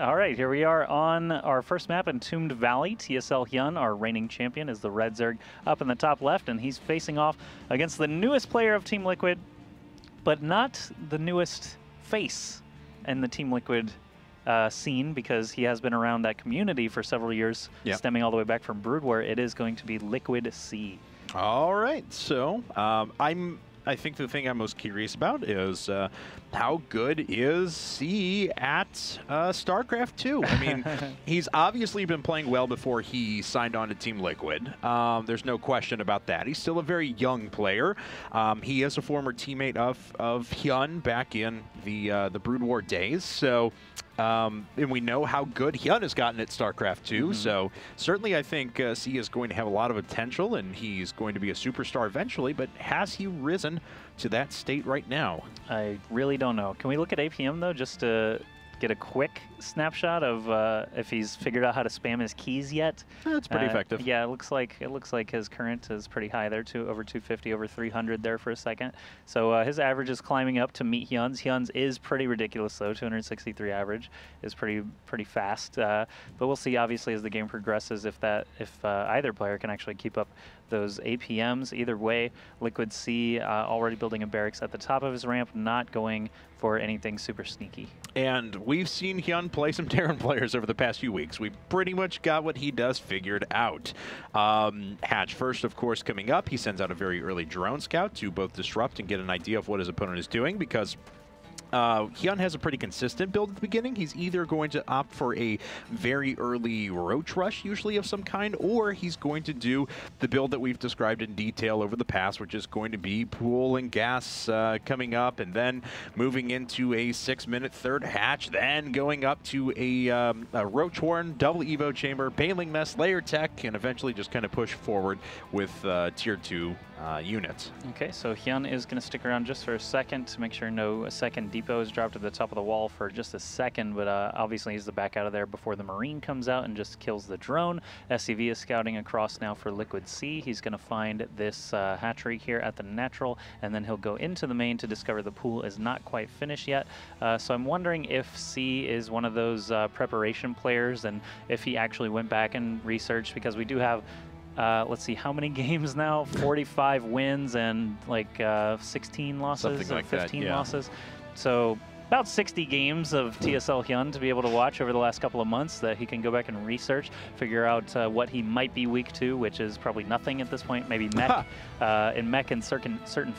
All right, here we are on our first map, in Entombed Valley. TSL Hyun, our reigning champion, is the red Zerg up in the top left, and he's facing off against the newest player of Team Liquid, but not the newest face in the Team Liquid uh, scene because he has been around that community for several years, Yep. stemming all the way back from Brood War. It is going to be Liquid Sea. All right, so um, I'm. I think the thing I'm most curious about is uh, how good is Sea at uh, StarCraft 2? I mean, he's obviously been playing well before he signed on to Team Liquid. Um, there's no question about that. He's still a very young player. Um, he is a former teammate of of Hyun back in the uh, the Brood War days, so. Um, and we know how good Hyun has gotten at StarCraft 2, so certainly I think uh, Sea is going to have a lot of potential and he's going to be a superstar eventually, but has he risen to that state right now? I really don't know. Can we look at APM though, just to get a quick snapshot of uh, if he's figured out how to spam his keys yet? That's pretty Uh, effective. Yeah, it looks like it looks like his current is pretty high there, too, over 250, over 300 there for a second. So uh, his average is climbing up to meet Hyun's. Hyun's is pretty ridiculous though, 263 average is pretty pretty fast. Uh, but we'll see obviously as the game progresses if that if uh, either player can actually keep up those APMs. Either way, Liquid Sea uh, already building a barracks at the top of his ramp, not going for anything super sneaky. And we've seen Hyun play some Terran players over the past few weeks. We pretty much got what he does figured out. Um, Hatch first, of course, coming up. He sends out a very early drone scout to both disrupt and get an idea of what his opponent is doing because uh, Hyun has a pretty consistent build at the beginning. He's either going to opt for a very early roach rush, usually of some kind, or he's going to do the build that we've described in detail over the past, which is going to be pool and gas uh, coming up, and then moving into a six-minute third hatch, then going up to a, um, a roach warren, double evo chamber, Baneling nest, lair tech, and eventually just kind of push forward with uh, tier two uh, units. Okay, so Hyun is going to stick around just for a second to make sure no second depot is dropped at the top of the wall for just a second, but uh, obviously he's to back out of there before the Marine comes out and just kills the drone. SCV is scouting across now for Liquid Sea. He's going to find this uh, hatchery here at the natural, and then he'll go into the main to discover the pool is not quite finished yet. Uh, so I'm wondering if Sea is one of those uh, preparation players and if he actually went back and researched, because we do have uh, let's see, how many games now? 45 wins and like uh, 16 losses, Something or like that, 15 yeah. losses. So about 60 games of TSL Hyun to be able to watch over the last couple of months that he can go back and research, figure out uh, what he might be weak to, which is probably nothing at this point. Maybe mech, uh, and mech in certain certain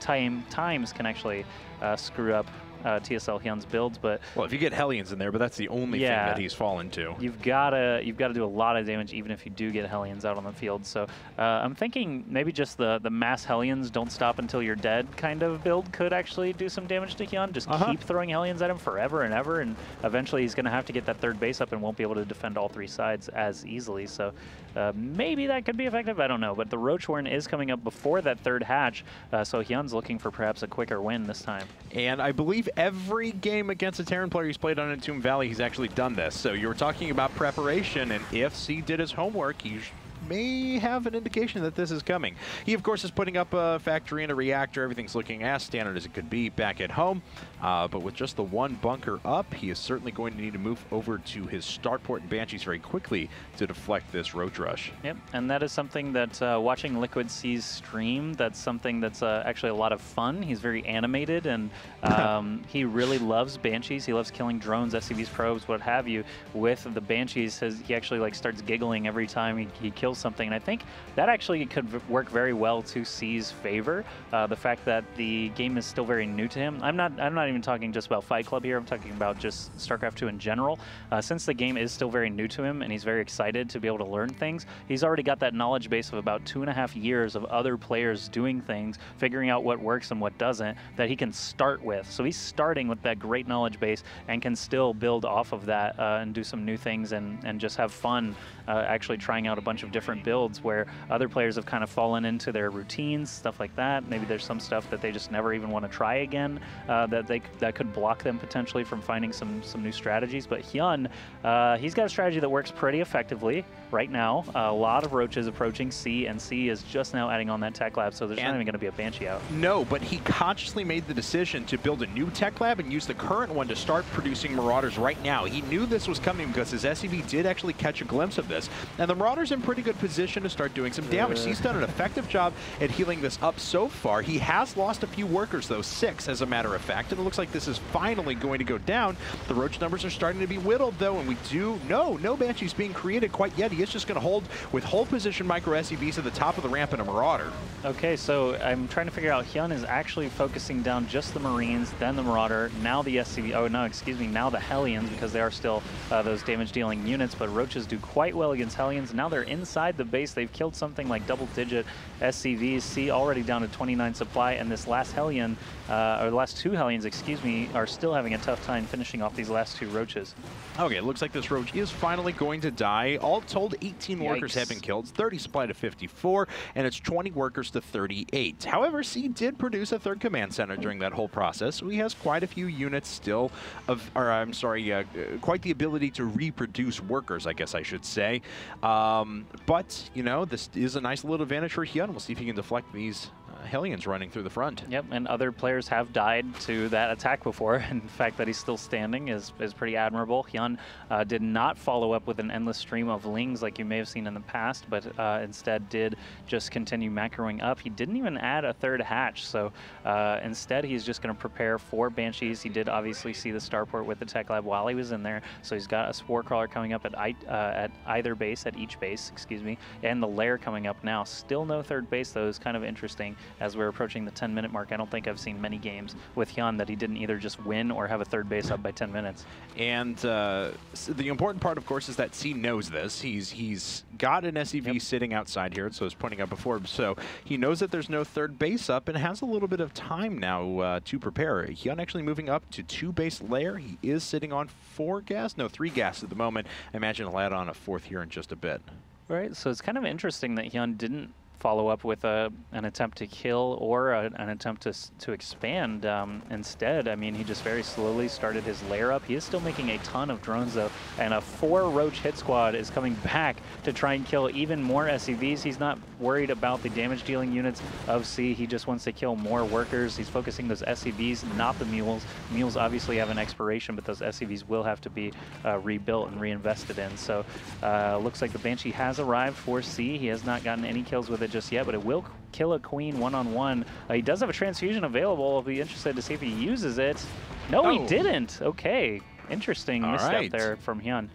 time times can actually uh, screw up uh, TSL Hyun's builds, but Well, if you get Hellions in there, but that's the only Yeah. thing that he's fallen to. You've gotta you've got to do a lot of damage even if you do get Hellions out on the field. So uh, I'm thinking maybe just the the mass Hellions don't stop until you're dead kind of build could actually do some damage to Hyun. Just Uh-huh. keep throwing Hellions at him forever and ever, and eventually he's gonna have to get that third base up and won't be able to defend all three sides as easily. So uh, maybe that could be effective. I don't know. But the Roach Warren is coming up before that third hatch, uh, so Hyun's looking for perhaps a quicker win this time. And I believe every game against a Terran player he's played on Entombed Valley, he's actually done this. So you were talking about preparation, and if Sea did his homework, he may have an indication that this is coming. He, of course, is putting up a factory and a reactor. Everything's looking as standard as it could be back at home. Uh, but with just the one bunker up, he is certainly going to need to move over to his starport and Banshees very quickly to deflect this roach rush. Yep, and that is something that uh, watching Liquid Sea's stream, that's something that's uh, actually a lot of fun. He's very animated and um, he really loves Banshees. He loves killing drones, SCVs, probes, what have you. With the Banshees, his, he actually like starts giggling every time he, he kills something. And I think that actually could work very well to Sea's favor. Uh, the fact that the game is still very new to him. I'm not. I'm not even talking just about Fight Club here. I'm talking about just StarCraft 2 in general. Uh, since the game is still very new to him and he's very excited to be able to learn things, he's already got that knowledge base of about two and a half years of other players doing things, figuring out what works and what doesn't, that he can start with. So he's starting with that great knowledge base and can still build off of that uh, and do some new things and, and just have fun uh, actually trying out a bunch of different builds where other players have kind of fallen into their routines, stuff like that. Maybe there's some stuff that they just never even want to try again uh, that they that could block them potentially from finding some some new strategies. But Hyun, uh, he's got a strategy that works pretty effectively right now. a lot of roaches approaching Sea, and Sea is just now adding on that tech lab, so there's and not even going to be a Banshee out. No, but he consciously made the decision to build a new tech lab and use the current one to start producing Marauders right now. He knew this was coming because his SCV did actually catch a glimpse of this, and the Marauders in pretty good position to start doing some damage. He's done an effective job at healing this up so far. He has lost a few workers, though, six as a matter of fact, and it looks like this is finally going to go down. The Roach numbers are starting to be whittled, though, and we do, no, no Banshees being created quite yet. He is just going to hold with hold position micro SCVs at the top of the ramp and a Marauder. Okay, so I'm trying to figure out, Hyun is actually focusing down just the Marines, then the Marauder, now the SCV, oh no, excuse me, now the Hellions, because they are still uh, those damage-dealing units, but Roaches do quite well against Hellions. Now they're inside the base. They've killed something like double-digit SCVs. Sea already down to 29 supply, and this last Hellion, uh, or the last two Hellions, excuse me, are still having a tough time finishing off these last two Roaches. Okay, it looks like this Roach is finally going to die. All told, 18 Yikes. workers have been killed, 30 supply to 54, and it's 20 workers to 38. However, Sea did produce a third command center during that whole process, so he has quite a few units still of, or I'm sorry, uh, quite the ability to reproduce workers, I guess I should say. Um, but, you know, this is a nice little advantage for Hyun. We'll see if he can deflect these Hellions running through the front. Yep, and other players have died to that attack before. And the fact that he's still standing is, is pretty admirable. Hyun uh, did not follow up with an endless stream of Lings like you may have seen in the past, but uh, instead did just continue macroing up. He didn't even add a third hatch, so uh, instead he's just going to prepare for Banshees. He did obviously see the starport with the Tech Lab while he was in there, so he's got a Spore Crawler coming up at, uh, at either base, at each base, excuse me, and the Lair coming up now. Still no third base, though, is kind of interesting as we're approaching the 10 minute mark. I don't think I've seen many games with Hyun that he didn't either just win or have a third base up by 10 minutes. And uh, so the important part, of course, is that Sea knows this. He's he's got an SCV yep. sitting outside here, so I was pointing out before. So he knows that there's no third base up and has a little bit of time now uh, to prepare. Hyun actually moving up to two base lair. He is sitting on four gas, no, three gas at the moment. I imagine he'll add on a fourth here in just a bit. Right, so it's kind of interesting that Hyun didn't follow up with a, an attempt to kill or a, an attempt to, to expand. Um, instead, I mean, he just very slowly started his lair up. He is still making a ton of drones, though, and a four Roach hit squad is coming back to try and kill even more SCVs. He's not worried about the damage dealing units of Sea. He just wants to kill more workers. He's focusing those SCVs, not the mules. Mules obviously have an expiration, but those SCVs will have to be uh, rebuilt and reinvested in. So uh, looks like the Banshee has arrived for Sea. He has not gotten any kills with it just yet, but it will kill a queen one-on-one. -on -one. uh, he does have a transfusion available. I'll be interested to see if he uses it. No, oh. he didn't. Okay. Interesting All misstep right. there from Hyun.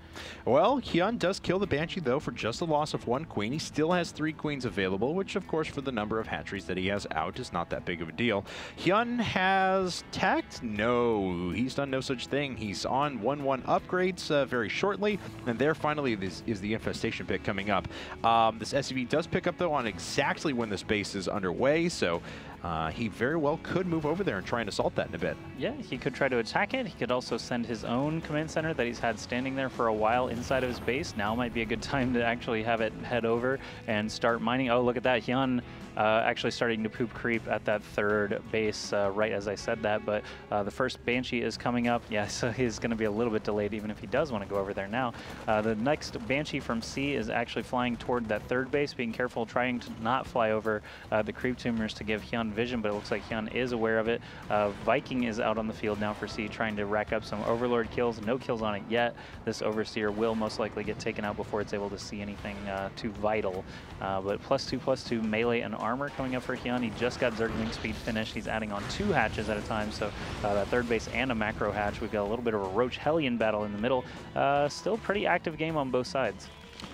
Well, Hyun does kill the Banshee, though, for just the loss of one queen. He still has three queens available, which, of course, for the number of hatcheries that he has out, is not that big of a deal. Hyun has tact? No, he's done no such thing. He's on 1-1 upgrades uh, very shortly, and there finally is, is the infestation pit coming up. Um, this SCV does pick up, though, on exactly when this base is underway, so uh, he very well could move over there and try and assault that in a bit. Yeah, he could try to attack it. He could also send his own command center that he's had standing there for a while inside of his base. Now might be a good time to actually have it head over and start mining. Oh, look at that. Hyun uh, actually starting to poop creep at that third base uh, right as I said that. But uh, the first Banshee is coming up. Yeah, so he's going to be a little bit delayed even if he does want to go over there now. Uh, the next Banshee from Sea is actually flying toward that third base, being careful, trying to not fly over uh, the creep tumors to give Hyun vision, but it looks like Hyun is aware of it. Uh, Viking is out on the field now for Sea, trying to rack up some Overlord kills. No kills on it yet. This Overseer will most likely get taken out before it's able to see anything too vital. but plus two, plus two melee and armor coming up for Hyun. He just got Zergling speed finished. He's adding on two hatches at a time, so uh, that third base and a macro hatch. We've got a little bit of a Roach Hellion battle in the middle. Uh, still pretty active game on both sides.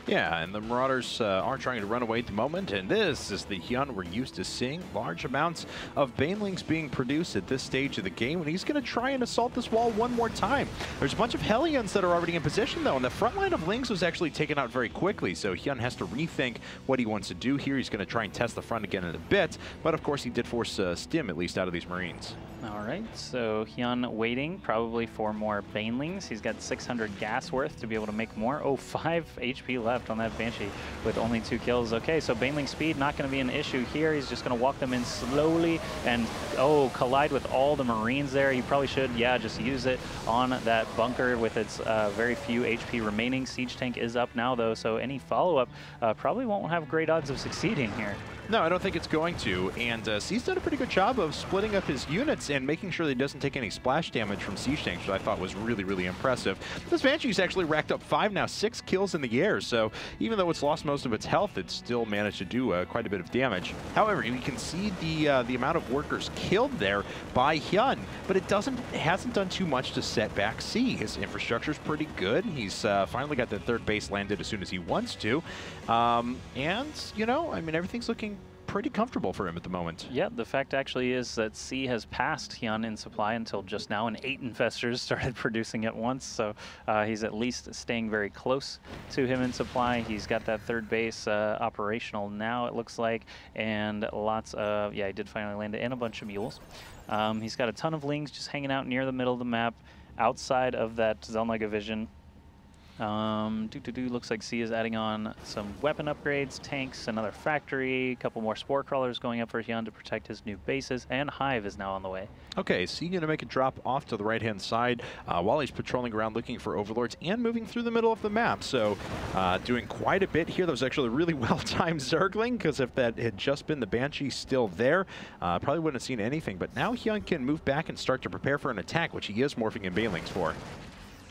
Yeah, and the Marauders uh, aren't trying to run away at the moment, and this is the Hyun we're used to seeing. Large amounts of Banelings being produced at this stage of the game, and he's going to try and assault this wall one more time. There's a bunch of Hellions that are already in position, though, and the front line of Lings was actually taken out very quickly, so Hyun has to rethink what he wants to do here. He's going to try and test the front again in a bit, but of course he did force uh, Stim at least out of these Marines. All right, so Hyun waiting probably for more Banelings. He's got 600 gas worth to be able to make more. Oh, five HP left on that Banshee with only two kills. Okay, so Baneling speed not going to be an issue here. He's just going to walk them in slowly and, oh, collide with all the Marines there. You probably should, yeah, just use it on that bunker with its uh, very few HP remaining. Siege Tank is up now, though, so any follow-up uh, probably won't have great odds of succeeding here. No, I don't think it's going to. And uh, Sea's done a pretty good job of splitting up his units and making sure that he doesn't take any splash damage from siege tanks, which I thought was really, really impressive. This Banshee's actually racked up five now, six kills in the air. So even though it's lost most of its health, it's still managed to do uh, quite a bit of damage. However, you can see the uh, the amount of workers killed there by Hyun, but it doesn't hasn't done too much to set back C. His infrastructure is pretty good. He's uh, finally got the third base landed as soon as he wants to, um, and you know, I mean, everything's looking pretty comfortable for him at the moment. Yeah, the fact actually is that Sea has passed Hyun in supply until just now, and eight infestors started producing at once. So uh, he's at least staying very close to him in supply. He's got that third base uh, operational now, it looks like, and lots of, yeah, he did finally land it, and a bunch of mules. Um, he's got a ton of lings just hanging out near the middle of the map, outside of that Xel'Naga vision. Um, doo -doo -doo, looks like Sea is adding on some weapon upgrades, tanks, another factory, a couple more spore crawlers going up for Hyun to protect his new bases, and Hive is now on the way. Okay, Sea going to make a drop off to the right-hand side uh, while he's patrolling around looking for overlords and moving through the middle of the map. So uh, doing quite a bit here. That was actually really well-timed Zergling because if that had just been the Banshee still there, uh, probably wouldn't have seen anything. But now Hyun can move back and start to prepare for an attack, which he is morphing in Banelings for.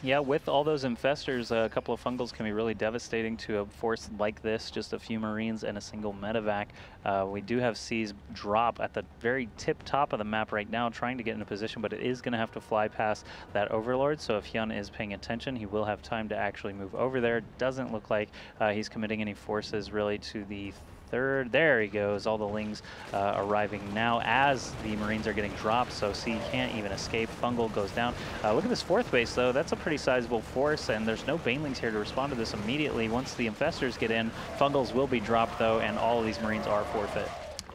Yeah, with all those infestors, a couple of fungals can be really devastating to a force like this, just a few marines and a single medevac. Uh, we do have Sea's drop at the very tip top of the map right now, trying to get in a position, but it is going to have to fly past that overlord, so if Hyun is paying attention, he will have time to actually move over there. Doesn't look like uh, he's committing any forces really to the third. There he goes. All the Lings uh, arriving now as the Marines are getting dropped, so Sea can't even escape. Fungal goes down. Uh, look at this fourth base, though. That's a pretty sizable force, and there's no Banelings here to respond to this immediately. Once the Infestors get in, Fungals will be dropped, though, and all of these Marines are forfeit.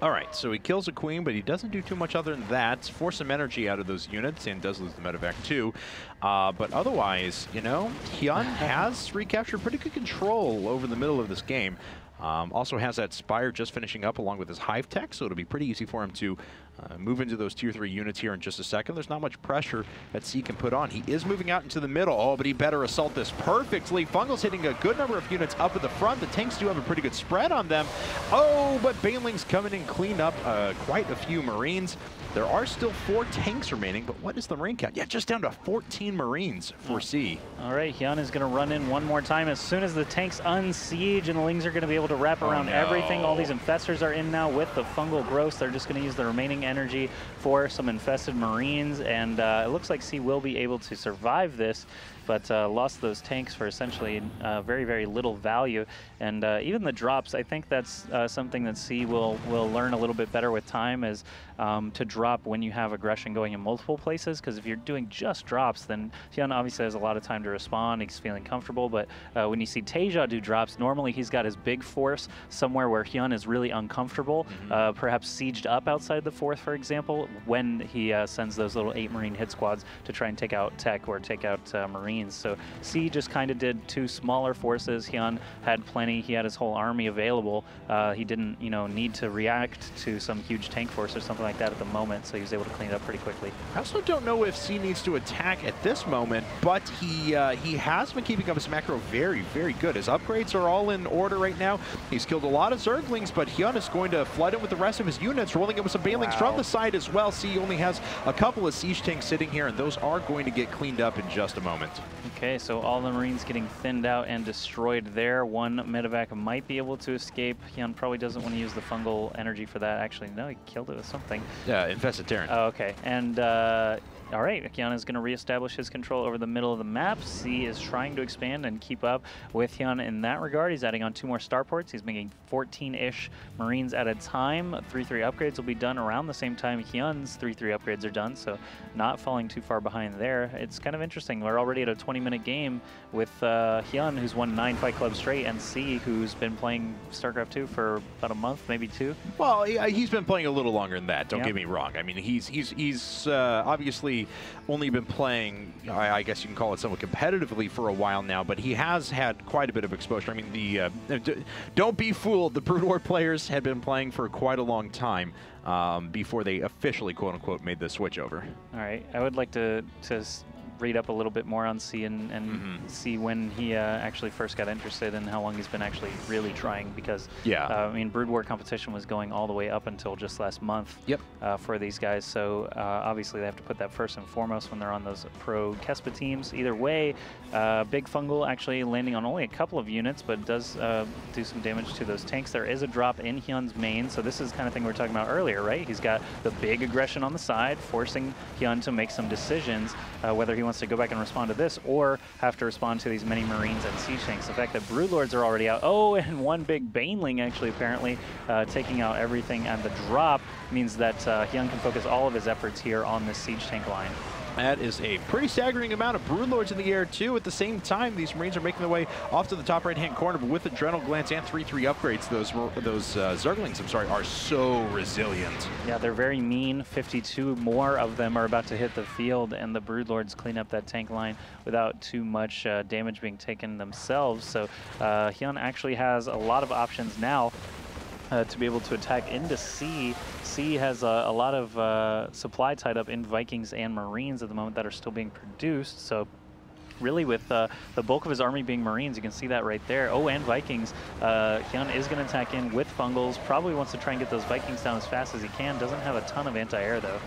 All right, so he kills a queen, but he doesn't do too much other than that. Force some energy out of those units and does lose the medevac too. Uh, but otherwise, you know, Hyun has recaptured pretty good control over the middle of this game. Um, also has that Spire just finishing up along with his Hive Tech, so it'll be pretty easy for him to uh, move into those tier 3 units here in just a second. There's not much pressure that Sea can put on. He is moving out into the middle. Oh, but he better assault this perfectly. Fungal's hitting a good number of units up at the front. The tanks do have a pretty good spread on them. Oh, but Baneling's coming in clean up uh, quite a few Marines. There are still four tanks remaining, but what is the Marine count? Yeah, just down to 14 Marines for Sea. All right, Hyun is going to run in one more time. As soon as the tanks unsiege and the Lings are going to be able to wrap oh, around oh, no. everything, all these infestors are in now with the fungal growth. They're just going to use the remaining energy for some infested Marines, and uh, it looks like Sea will be able to survive this but uh, lost those tanks for essentially uh, very, very little value. And uh, even the drops, I think that's uh, something that Sea will, will learn a little bit better with time is um, to drop when you have aggression going in multiple places, because if you're doing just drops, then Hyun obviously has a lot of time to respond, he's feeling comfortable, but uh, when you see Taeja do drops, normally he's got his big force somewhere where Hyun is really uncomfortable, mm -hmm. perhaps sieged up outside the fourth, for example, when he sends those little eight Marine hit squads to try and take out Tech or take out Marine Marines. So Sea just kind of did two smaller forces. Hyun had plenty. He had his whole army available. Uh, he didn't, you know, need to react to some huge tank force or something like that at the moment, so he was able to clean it up pretty quickly. I also don't know if Sea needs to attack at this moment, but he uh, he has been keeping up his macro very, very good. His upgrades are all in order right now. He's killed a lot of Zerglings, but Hyun is going to flood it with the rest of his units, rolling it with some Banelings wow. from the side as well. Sea only has a couple of siege tanks sitting here, and those are going to get cleaned up in just a moment. Okay, so all the Marines getting thinned out and destroyed there. One medevac might be able to escape. Hyun probably doesn't want to use the fungal energy for that. Actually, no, he killed it with something. Yeah, infested Terran. Oh, okay. And uh, All right, Hyun is going to reestablish his control over the middle of the map. C is trying to expand and keep up with Hyun in that regard. He's adding on two more starports. He's making 14-ish Marines at a time. 3-3 upgrades will be done around the same time Hyun's 3-3 upgrades are done, so not falling too far behind there. It's kind of interesting. We're already at a 20-minute game with uh, Hyun, who's won nine Fight Clubs straight, and Sea, who's been playing StarCraft 2 for about a month, maybe two. Well, he's been playing a little longer than that. Don't Yeah. get me wrong. I mean, he's he's he's uh, obviously only been playing. I, I guess you can call it somewhat competitively for a while now, but he has had quite a bit of exposure. I mean, the uh, d- don't be fooled. The Brood War players had been playing for quite a long time um, before they officially, quote unquote, made the switch over. All right, I would like to to read up a little bit more on Sea and, and Mhm. see when he uh, actually first got interested and how long he's been actually really trying because Yeah. uh, I mean Brood War competition was going all the way up until just last month Yep. uh, for these guys so uh, obviously they have to put that first and foremost when they're on those pro Kespa teams either way uh, Big Fungal actually landing on only a couple of units but does uh, do some damage to those tanks there is a drop in Hyun's main so this is the kind of thing we were talking about earlier right he's got the big aggression on the side forcing Hyun to make some decisions uh, whether he wants to go back and respond to this or have to respond to these many Marines and siege tanks. The fact that Broodlords are already out. Oh, and one big Baneling actually apparently uh, taking out everything at the drop means that uh, Hyun can focus all of his efforts here on this siege tank line. That is a pretty staggering amount of Broodlords in the air, too. At the same time, these Marines are making their way off to the top right-hand corner, but with Adrenal Glands and 3-3 upgrades, those those uh, Zerglings, I'm sorry, are so resilient. Yeah, they're very mean. 52 more of them are about to hit the field, and the Broodlords clean up that tank line without too much uh, damage being taken themselves. So uh, Hyun actually has a lot of options now uh, to be able to attack into Sea. Sea has a, a lot of uh, supply tied up in Vikings and Marines at the moment that are still being produced. So really with uh, the bulk of his army being Marines, you can see that right there. Oh, and Vikings. Uh, Hyun is going to attack in with Fungals. Probably wants to try and get those Vikings down as fast as he can. Doesn't have a ton of anti-air though.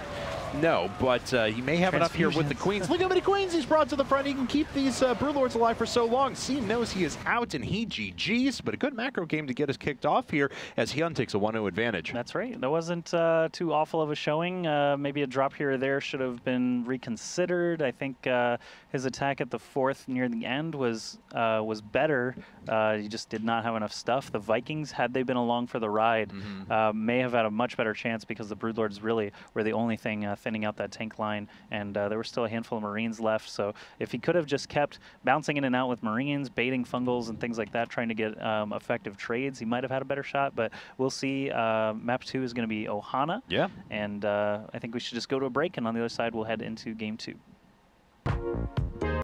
No, but uh, he may have enough here with the Queens. Look how many Queens he's brought to the front. He can keep these uh, Broodlords alive for so long. Sea knows he is out, and he GG's, but a good macro game to get us kicked off here as Hyun takes a 1-0 advantage. That's right. That wasn't uh, too awful of a showing. Uh, maybe a drop here or there should have been reconsidered. I think uh, his attack at the fourth near the end was uh, was better. Uh, he just did not have enough stuff. The Vikings, had they been along for the ride, uh, may have had a much better chance because the Broodlords really were the only thing uh, thinning out that tank line, and uh, there were still a handful of Marines left. So if he could have just kept bouncing in and out with Marines, baiting fungals and things like that, trying to get um, effective trades, he might have had a better shot. But we'll see. Uh, map two is going to be Ohana. Yeah. And uh, I think we should just go to a break, and on the other side, we'll head into game two.